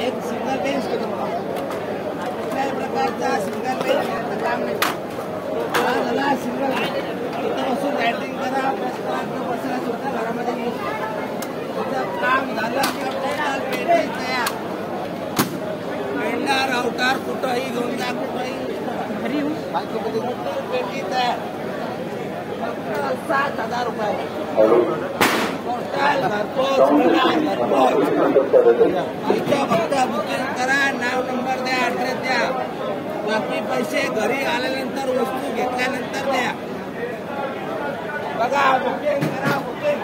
एक single bench कुठल्याही प्रकारचा सिंगल बेंच घ्यायचं काम नाही झाला सिंगल इथं बसून रायटिंग करा बसायला सुद्धा घरामध्ये तुझं काम झालं की टोटल पेटी तयार पेंडा रावटार कुठंही घेऊन जा कुठंही टोटल पेटी तयार। फक्त सात हज़ार रुपये फक्त बुकिंग करा नाव नंबर द्या ऍड्रेस द्या बाकी पैसे घरी आल्यानंतर वस्तू घेतल्यानंतर द्या बघा बुकिंग करा बुकिंग